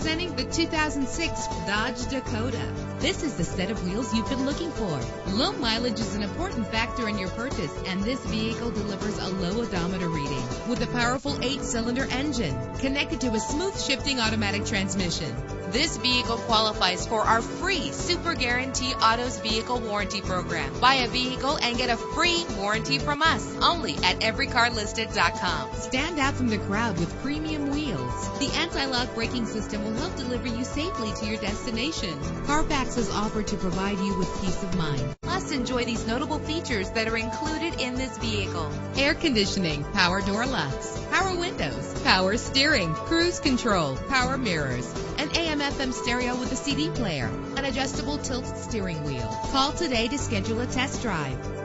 Presenting the 2006 Dodge Dakota. This is the set of wheels you've been looking for. Low mileage is an important factor in your purchase, and this vehicle delivers a low odometer reading with a powerful eight-cylinder engine connected to a smooth shifting automatic transmission. This vehicle qualifies for our free Super Guarantee Autos Vehicle Warranty Program. Buy a vehicle and get a free warranty from us only at everycarlisted.com. Stand out from the crowd with premium wheels. The anti-lock braking system will help deliver you safely to your destination. Carfax is offered to provide you with peace of mind. Enjoy these notable features that are included in this vehicle. Air conditioning, power door locks, power windows, power steering, cruise control, power mirrors, an AM FM stereo with a CD player, an adjustable tilt steering wheel. Call today to schedule a test drive.